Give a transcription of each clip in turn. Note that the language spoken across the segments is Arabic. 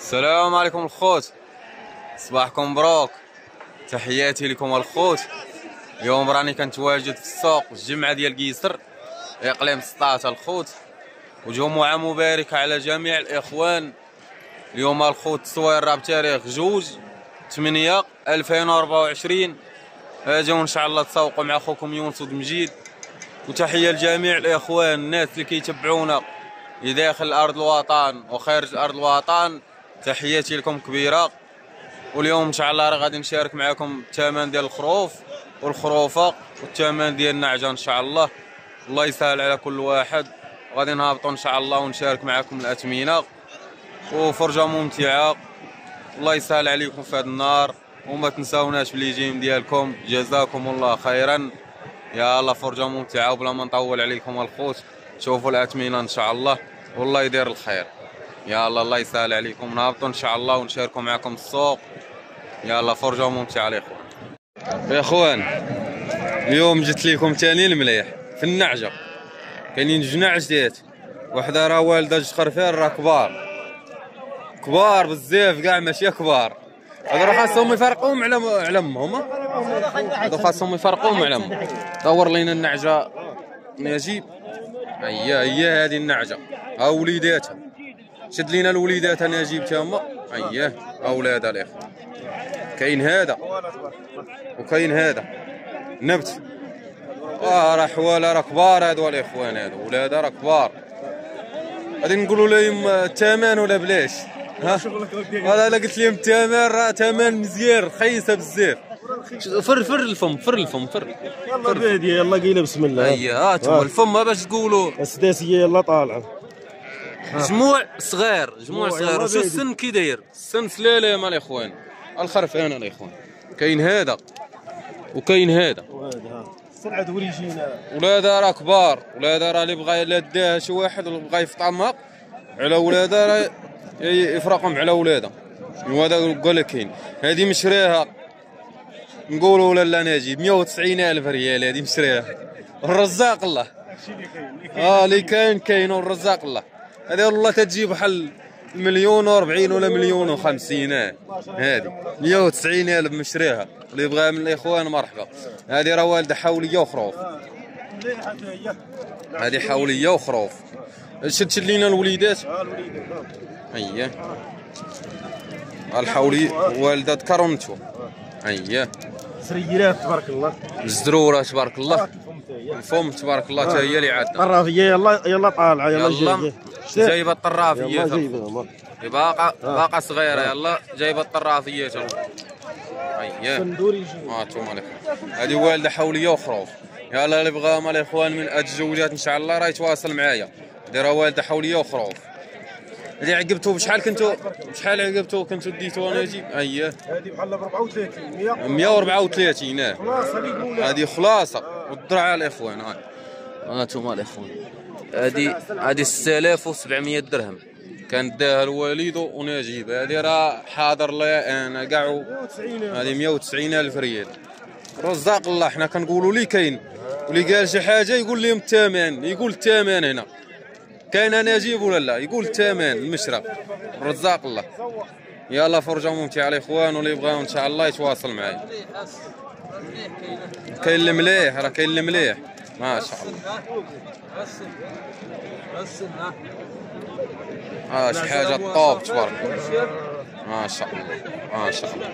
السلام عليكم الخوت. صباحكم مبروك. تحياتي لكم الخوت. اليوم راني كنتواجد في السوق الجمعة ديال قيصر. إقليم سطات الخوت. وجمعة مباركة على جميع الإخوان. اليوم الخوت التصوير راه بتاريخ جوج 8 2024 اجيو إن شاء الله تسوقوا مع اخوكم يونس مجيد. وتحية لجميع الإخوان الناس اللي كيتبعونا. لداخل ارض الوطن وخارج ارض الوطن. تحياتي لكم كبيرة. واليوم إن شاء الله راه غادي نشارك معكم الثمن ديال الخروف والخروفة والثمن ديال النعجه إن شاء الله. الله يسهل على كل واحد. غادي نهبطوا إن شاء الله ونشارك معكم الأثمنة وفرجة ممتعة. الله يسهل عليكم في هذا النهار وما تنساوناش بالليجيم ديالكم. جزاكم الله خيرا. الله فرجة ممتعة وبلا ما نطول عليكم الخوت. شوفوا الأثمنة إن شاء الله. والله يدير الخير. يا الله يسهل عليكم. نهبطوا إن شاء الله ونشاركوا معكم السوق. الله فرجه ممتعه الاخوان يا إخوان اليوم جبت لكم ثاني المليح في النعجة. كاينين جوج نعجات. وحدة راه والدة جوج خرفان راه كبار. كبار بزاف كاع ماشي كبار. هذا راه خاصهم يفرقوهم على على أمهم. هذا خاصهم يفرقوهم على أمهم. دور لينا النعجة. نجيب. هي هي هذه النعجة. ها وليداتها. شد لينا الوليدات أنا جيب تما اييه اولادها الاخوه كاين هذا. وكاين هذا. نبت. آه راه حواله راه كبار هادو الإخوان هادو. ولادها راه كبار. غادي نقولوا لهم الثمن ولا بلاش؟ ها؟ هذا الا قلت لهم الثمن راه ثمن مزيان رخيصة بزاف. فر فر الفم فر الفم فر. يلا بادي يلا قيله بسم الله. هيا هات هو الفم باش تقولوا. السداسيه يلا طالعة. جموع صغير جموع صغير. بيدي. السن كي داير. السن سلالة مال الاخوان الخرفان الاخوان كاين هذا وكاين هذا. وهذا. ها سلعة وريجينا. ولادها راه كبار. ولادها راه اللي بغى لا داها شي واحد اللي بغى يفطمها على ولادها راه يفرقهم على ولادها وهذا قال لك كاين. هذه مشريها نقولوا ولا لا نجيب. 190 ألف ريال هذه مشريها الرزاق الله. آه اللي كاين كاين. والرزاق الله. هذه والله تجيب بحال مليون و40 ولا مليون و50 هذه 190 ألف مشريها. اللي يبغاها من الإخوان مرحبا. هذه راه والدة حولية وخروف. هذه حولية وخروف. شد شد لينا الوليدات. اييه الحولي والدة كرمته اييه سريرات تبارك الله. الزروره تبارك الله. الفم تبارك الله حتى هي اللي عندنا طرافيه يلا يلا طالعه يلا جايبه الطرافيه يلا جايبه باقا باقا صغيرة يلا. جايبه الطرافيه أييه. صندور يجي ما أنتم عليكم هذه والدة حولية وخروف يلا اللي مال الاخوان من هاد الزوجات إن شاء الله راه يتواصل معايا. دايره والدة حولية وخروف اللي عقبتوا بشحال كنتوا بشحال عقبتوا كنتوا ديتوا أنا جيب؟ أييه. هذه بحال 34 100 134 آه خلاص هذيك مولاها هذه خلاصة. والدرع الإخوان ها هانتوما الإخوان. هذه هذه 6700 درهم. كان داها الوالد ونجيب هذه راه حاضر لي أنا كاع 90 هذه 190 ألف. ريال. رزاق الله حنا كنقولوا لي كاين. واللي قال شي حاجة يقول لهم الثمن. يقول الثمن هنا. كاين أنا أجيب ولا لا؟ يقول الثمن المشرب رزاق الله. يلا فرجة ممتعة الاخوان واللي يبغاو إن شاء الله يتواصل معايا. كاين المليح راه كاين المليح ما شاء الله. آه شي حاجة طوب تبارك الله. ما شاء الله ما شاء الله.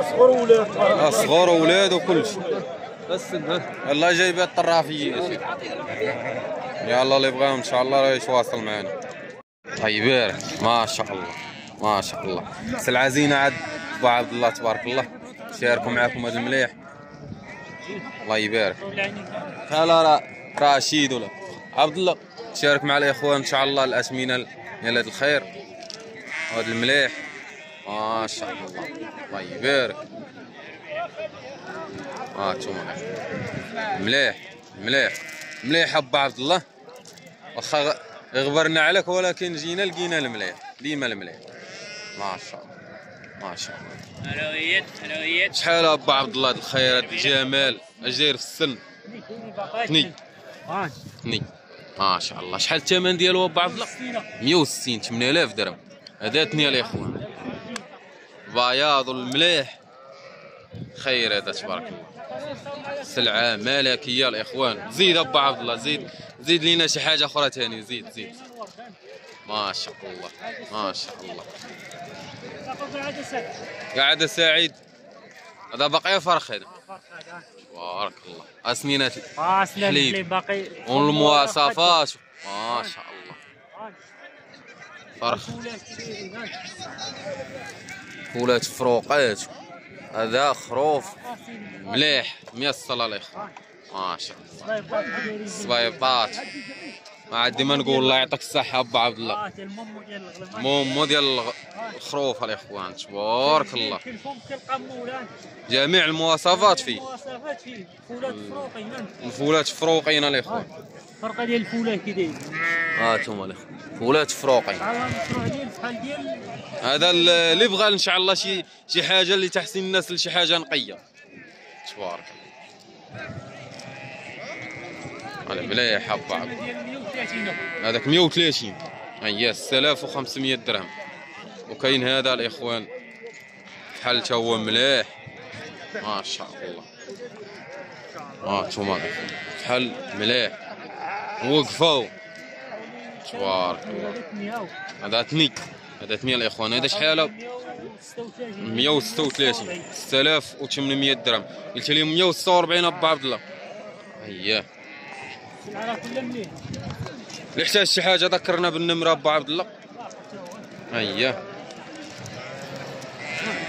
أصغر ولا تبارك اصغر أولاد وكل شيء الله جايبه الطرافية يا يلا اللي يبغاهم إن شاء الله راه يتواصل معنا. الله يبارك ما شاء الله ما شاء الله. سلعة زينة عاد. أبو عبد الله تبارك الله. شاركوا معكم هذا المليح. الله يبارك. هلا راه رشيد ولا. عبد الله شارك مع الاخوان إن شاء الله الأثمنة يا هذا الخير. هذا المليح. ما شاء الله. الله يبارك. آه انتوما مليح مليح. مليح أبو عبد الله. واخا غبرنا عليك ولكن جينا لقينا المليح. ديما المليح. ما شاء الله. ما شاء الله. حلويات حلويات شحال ابو عبد الله هاد الخير هاد الجمال اش داير في السن. ثني ثني ما شاء الله. شحال الثمن ديالو ابو عبد الله؟ 160 8000 درهم. هذا ثنيه الاخوان بياض المليح. خير هذا تبارك الله. سلعة ملكية الإخوان. زيد ابو عبد الله زيد. زيد لينا شي حاجة أخرى ثاني زيد زيد. ما شاء الله. ما شاء الله. قاعد سعيد. هذا بقي فرخ هذا. بارك الله. اسنينات أصلا حليب. باقي. والمواصفات ما شاء الله. فرخ. فولات فروقات. هذا خروف مليح. ميصل الاخوان ما شاء الله. صبيبات ما عندي ما نقول الله يعطيك الصحة أبو عبد الله. ديال مومو ديال الغ- الخروف الإخوان تبارك الله. جميع المواصفات فيه. الفولات فروقين الإخوان. الفرقه ديال الفولاد كي داير. ها أنتم الإخوان. فولات فروقين. ديال ديال هذا ال- اللي بغى إن شاء الله شي شي حاجة اللي تحسن الناس لشي حاجة نقية. تبارك الله. ابو عبد ديال 130 هذاك 130 هيا 6500 درهم. وكاين هذا الاخوان بحال تا هو مليح ما شاء الله. آه الإخوان. بحال مليح وقفوا تبارك الله. 100 هذا ثني هذا ثني الاخوان هذا شحال؟ 136 6800 درهم. قلت لهم 146 ابو عبد الله. على مليح اللي احتاج شي حاجة ذكرنا بالنمرة أبو عبد الله. هيا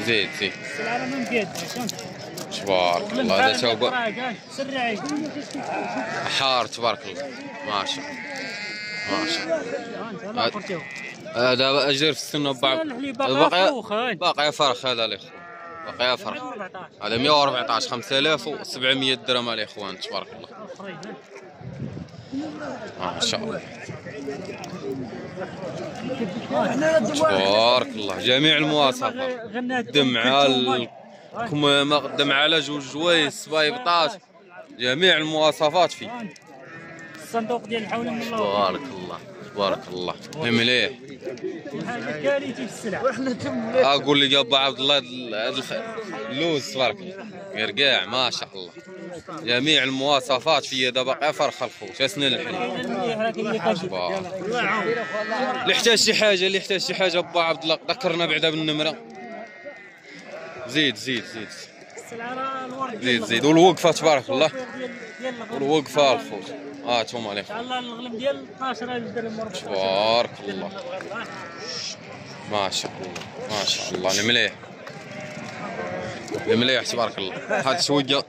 زيد زيد. بيد تبارك الله هذا سرعي حار تبارك الله. ما شاء الله. ما شاء الله. هذا أجر في السن اللي الله باقي باقي فرخ هذا الاخوان باقي فرخ 14 هذا 114 5700 درهم الاخوان تبارك الله. ما شاء الله. تبارك الله. جميع المواصفات. دمعة الكمامة دمعة على جوج جوايس صبايبطات جميع المواصفات فيه. الصندوق ديال الحول من الله. تبارك الله. تبارك الله. مليح في السلعه أقول لك يا ابو عبد الله هذا اللوز تبارك الله. كاع ما شاء الله. جميع المواصفات فيه دابا باقي فرخ الخوت اسنان الحليب اللي احتاج شي حاجة اللي احتاج شي حاجة أبو عبد الله ذكرنا بعدا بالنمره زيد زيد زيد. زيد زيد. والوقفة تبارك الله. والوقفة الخوت آه توما الله الغلم ديال 12000 درهم. تبارك الله. ما شاء الله ما شاء الله. المليح. المليح تبارك الله. هذا شوية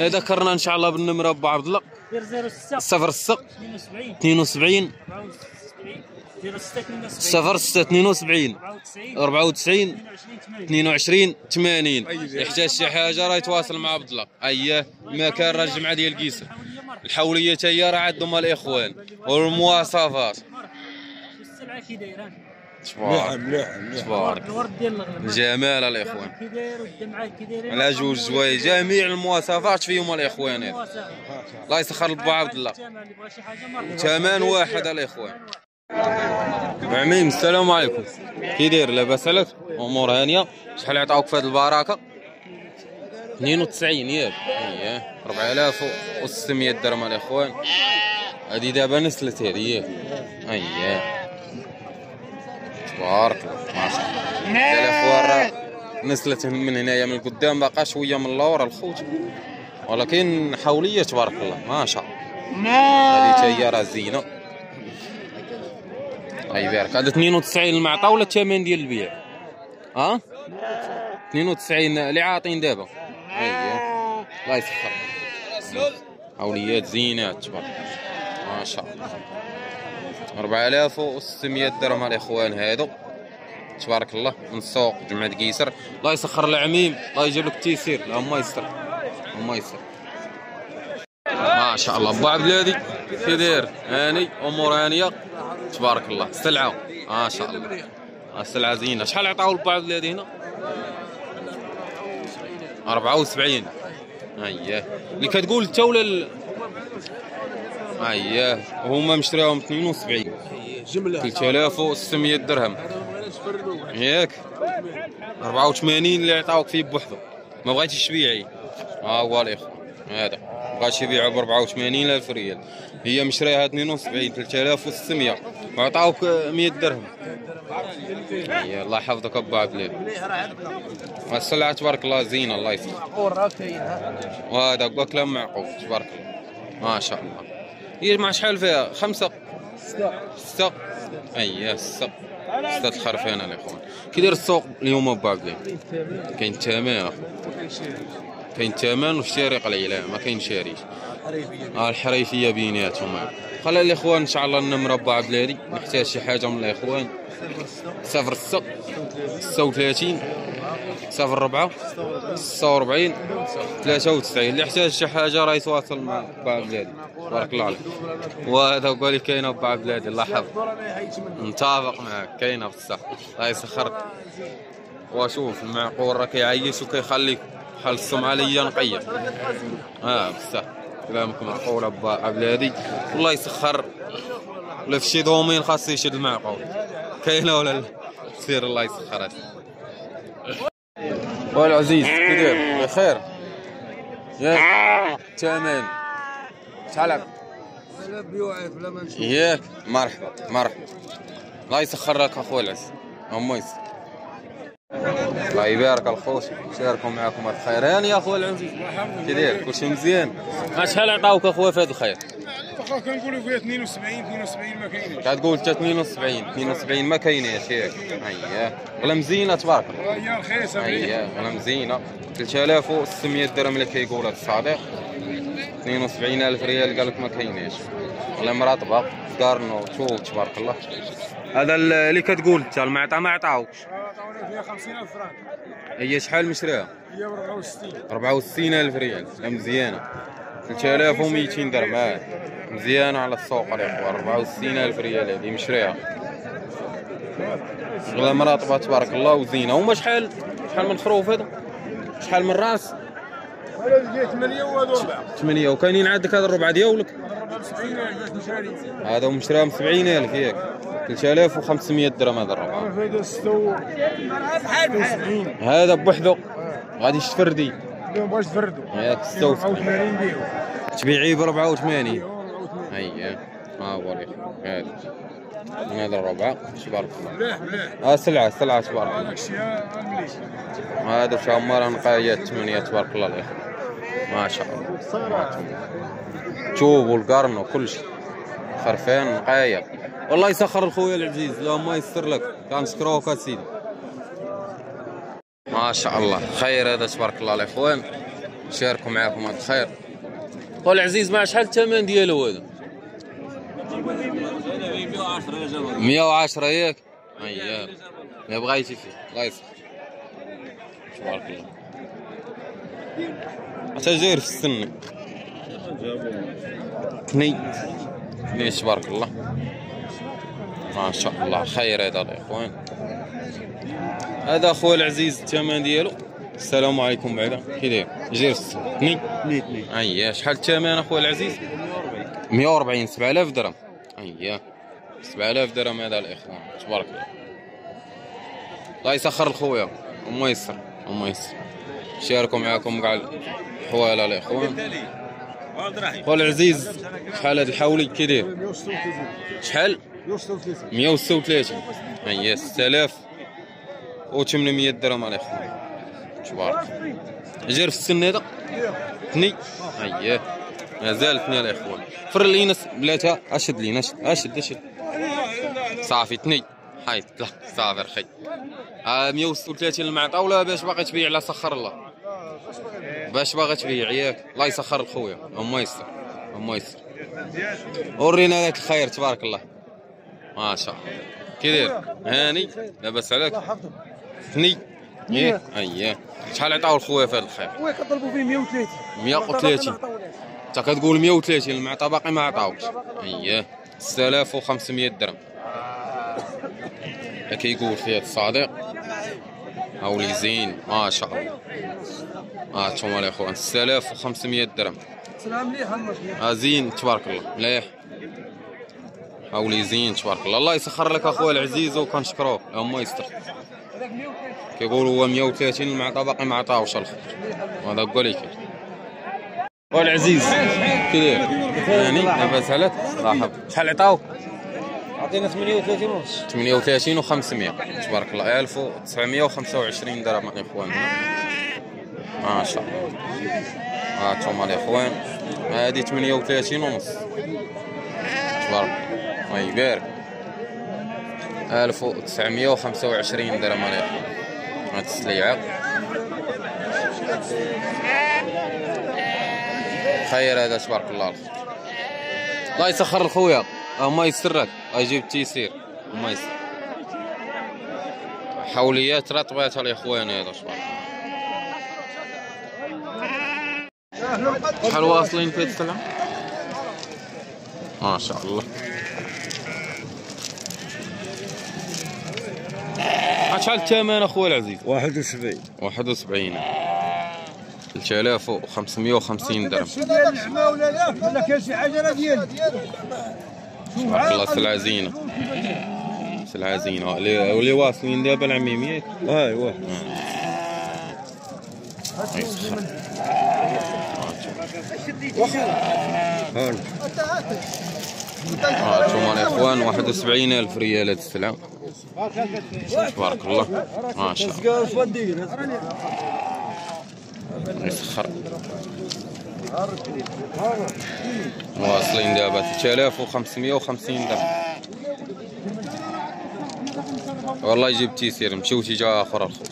ذكرنا إن شاء الله بالنمره أبو عبد الله. دير 06 صفر السق 72 72 74 دير 6 72 صفر ستة 72 94 94 22 22 80 يحتاج شي حاجة راه يتواصل مع عبد الله. اييه مكان راه الجمعة ديال قيسر الحولية تا هي راه عندهم الإخوان. والمواصفات. السلعة كي دايرة. تبارك. مليح مليح تبارك. الورد ديال جمال الإخوان. كي داير والدمعه كي دايرين على جوج زوايا. جميع المواصفات فيهم الإخوان. الله يسخر ابو عبد الله ثمن واحد الاخوان عميم السلام عليكم. كي داير لاباس عليك؟ أمور هانية. شحال عطاوك في هذه البركة؟ 92 ياك اييه 4600 درهم الاخوان هذه دابا نسلت هذه ياك اييه تبارك الله ما شاء الله. نسلت من هنايا من القدام باقا شوية من اللور الخوت. ولكن حولية تبارك الله ما شاء الله. هذه هي راه زينة. الله يبارك هذا 92 المعطى ولا الثمن ديال البيع؟ ها؟ 92 اللي عاطين دابا. اييه الله يسخر حوليات زينات تبارك الله. ما شاء الله. 4600 درهم الاخوان هادو. تبارك الله من السوق جمعة قيسر الله يسخر العميم الله يجيب لك التيسير اللهم يسر. اللهم يسر. ما شاء الله. أبو عبد الهادي كي داير هاني امور هانيه تبارك الله. السلعه ما شاء الله. السلعه زينة. شحال عطاو لابو عبد الهادي هنا؟ 74 اييه اللي كتقول انت ولا اييه هما مشريهم 72 جملة. 3600 درهم. ياك. 84 اللي عطاوك فيه بوحده ما بغيتيش تبيعي ها هو الاخوان هذا. بغاش يبيعوا ب 84 ألف ريال. هي مشريها 72 3600 وعطاوك 100 درهم. الله يحفظك أبو عبد الله السلعة تبارك الله زينة الله يسلمك وهذا بكلام معقول تبارك الله. ما شاء الله. هي مع شحال فيها؟ خمسة؟ ستة. أي ستة. ستة الخرفانة الاخوان كي داير السوق اليوم الله كاين الثمن كاين الثمن والشاري قليل ما كاين شاريش. الحريفية بيناتهم. خلي الاخوان إن شاء الله عبد الهادي. نحتاج شي حاجة من الإخوان. صفر ستة. ستة وثلاثين. صفر ربعة. ستة وأربعين ثلاثة وتسعين. اللي يحتاج شي حاجة راه يتواصل مع أبو عبد الهادي بارك الله عليك. وهذا قال لي كاين أبو عبد الهادي الله يحفظك متفق معك كاينة بصح. الله يسخرك وشوف المعقول راه كيعيش وكيخليك بحال السمعة ليا نقية. آه بصح. كلامك معقول ابو عبد الهادي والله يسخر. ولا في شي دومين خاص يشد المعقول كاينة ولا لا؟ سير الله يسخر. هذا خويا العزيز كي داير بخير. ياك تمام. شحال عندك ياك. مرحبا مرحبا. الله يسخر لك اخويا العزيز الله الله يبارك الخوت شاركوا معكم هذا الخير هاني يا اخويا العزيز كي داير كلشي مزيان. شحال عطاوك اخويا في هذا الخير؟ واخا كنقولوا فيها 72 72 ما كاينش. كتقول حتى 72 72 ما كايناش ياك اييه ولا مزينة تبارك الله. هي رخيصه اييه ولا مزينة. 3600 درهم اللي كيقول هذا الصديق 72000 ريال قال لك ما كايناش والله مراتبة دارنا شوف تبارك الله. هذا اللي كتقول انت المعطى ما عطاوكش. عطاونا فيها 50000 فرانك هي شحال مشريها هي ب 64 64000 ريال. لا مزيانة. 3200 درهم. آه. مزيانة على السوق الاخوان 64000 ريال هذه مشريها شغله مراتبه تبارك الله وزينة. هما شحال شحال من خروف هذا؟ شحال من رأس؟ هذا جاي 8 وهذا ربع ثمانية. وكاينين عندك هذا الربع ديالك؟ ضربها ب 70000 باش نشاري هذا مشريها ب 70000 ياك 3500 درهم هذا في هذا 76 هذا بوحدو. غادي يشتفردي ما بغاش تفردوا ياك 86 84 ديروا تبيعيه ب 84 اييه ها هو هذا. هذا الربع. تبارك الله. ها سلعة سلعة تبارك الله. هذا شامر نقايات ثمانية تبارك الله الاخ ما شاء الله. شوفوا القرن وكل شيء خرفان نقاية والله يسخر الخويا العزيز ما يستر لك. كنشكروك سيدي ما شاء الله. خير هذا تبارك الله الاخوان شاركوا معاكم هذا الخير. خويا العزيز مع شحال الثمن ديالو هذا؟ 110 ياك اييه ما بغيتي فيه الله يسخر. تبارك الله. حتى جاير في السن. ثني ثني تبارك الله؟ ما شاء الله خير هذا الاخوان هذا اخويا العزيز الثمن ديالو. السلام عليكم بعدا. كي داير في السن ثني اييه شحال الثمن اخويا العزيز؟ 140 7000 درهم. اييه 7000 درهم هذا الاخوان تبارك الله. الله يسخر الخويا. وما يسر وما يسر. شاركوا معاكم كاع الحوالة الاخوان خويا العزيز شحال هذا الحولي كي داير 136 شحال 136 136 اييه 6000 و 800 درهم الاخوان تبارك. الله. جير في السن هذا؟ ثني أييه مازال ثني الاخوان فر لينا بلاتها. أشد لينا أشد أشد أشد. صافي ثني حيت لا صافي رخي. آه 136 المعطى ولا باش باغي تبيع لا سخر الله. باش باغي تبيع ياك الله يسخر الخويا اما يسر اما يسر ورينا لك الخير تبارك الله. ما شاء الله. كي داير؟ هاني. لاباس عليك. ثني ياك أييه. شحال عطاو الخويا في هذا الخير؟ وي كطلبوا فيه 130 130 انت كتقول 130 المعطى باقي ما عطاوكش. أييه. 6500 درهم. كيقول فيه الصادق. هاولي زين. ما شاء الله. ها أنتم الاخوان 6500 درهم. سلام مليح المشي آه زين تبارك الله. مليح حولي زين تبارك الله. الله يسخر لك اخويا العزيز وكنشكروه الله يستر. كيقولوا هو 130 المعطى باقي ما عطاوش الخوت هذا قول لك خويا العزيز كي داير يعني لاباس عليك يحفظك شحال عطاوك؟ عطينا 38 ونص. 38 و500 تبارك الله. 1925 درهم اخواننا ما شاء الله. هانتوما الاخوان هذه 38 ونص. تبارك. الله يبارك 1925 درهم الاخوان هاد السليعه خير هذا تبارك الله الله يسخر الخويا. الله يسرك. الله يجيب التيسير الله يسر. حوليات رطبات الاخوان هذا تبارك الله شحال واصلين في هاد السلعة؟ ما شاء الله. شحال الثمن اخويا العزيز؟ 71 71 3550 درهم ولا لا ولا كاين شي حاجة تبارك الله سلعة زينة سلعة زينة اللي واللي واصلين دابا العميم ياك ايوا يسخر هان ها أنتم الاخوان 71000 ريال هاد السلعة تبارك الله ما شاء الله يسخر واصلين دابا 3550 درهم والله يجيب تيسير مشيو تيجا آخر الخو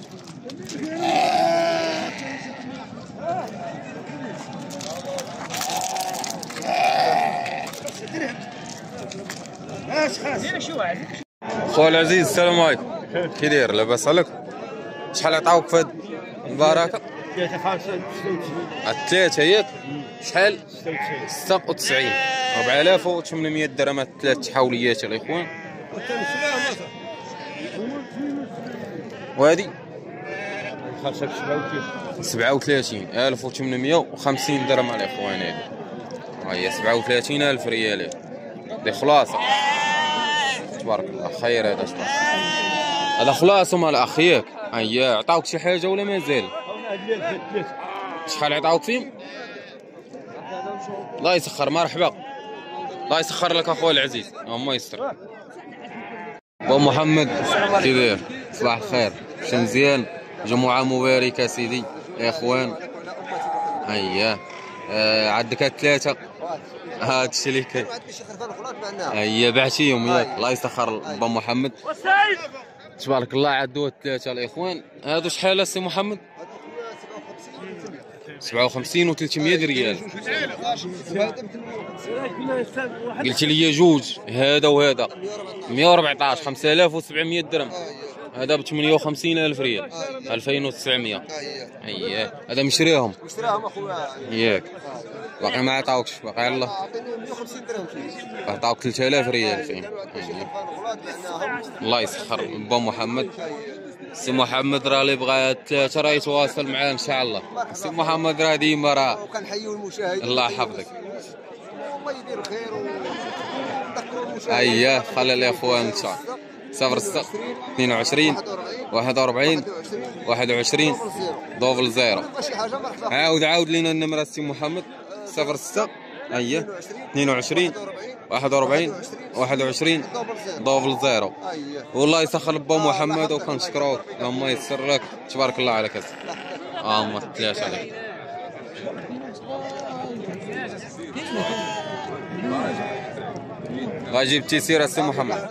خويا العزيز السلام عليكم. كي داير لاباس عليك شحال عطاوك في هاد البركه الثلاثة ياك شحال؟ 96 4800 درهم ثلاث حوليات الاخوان وهذه 37 1850 درهم الاخوان هذه هي 37000 ريال. دي خلاصة. تبارك الله. خير هذا تبارك هذا خلاصة مال اخ ياك هيا عطاوك شي حاجة ولا مازال شحال عطاوك فيهم؟ الله يسخر. مرحبا. الله يسخر لك اخويا العزيز. الله يستر. بو محمد كي داير صباح الخير. مشي مزيان؟ جمعة مباركة سيدي. إخوان. هيا آه عندك هاد هاد الشيء اللي كاين هيا بعتيهم ياك الله يسخر با محمد. تبارك الله عدو ثلاثة الإخوان. هادو شحال السي محمد؟ 57 و 300 ريال. قلت لي جوج هذا وهذا. 114 5700 درهم. هذا ب 58 ألف ريال. 2900 اييه هذا مشريهم. اشتراهم أخويا. ياك. باقي ما عطاوكش باقي على الله عطيني 150 درهم فيه عطاوك 3000 ريال فيه أييه. الله يسخر با محمد. سي محمد راه اللي بغى ثلاثة راه يتواصل معاه إن شاء الله. سي محمد راه ديما راه. وكنحيوا المشاهد الله يحفظك. الله يدير الخير ونذكروا المشاهد اييه خلي الاخوان الله صفر ستة 22 41 21 double zéro. عاود عاود لينا النمرة سي محمد. صفر ستة. اييه 22 41 21 double zéro والله يسخر با محمد وكنشكروك اللهم يسر لك تبارك الله عليك. آه ما تلاش عليك غاجيب تيسير السي محمد.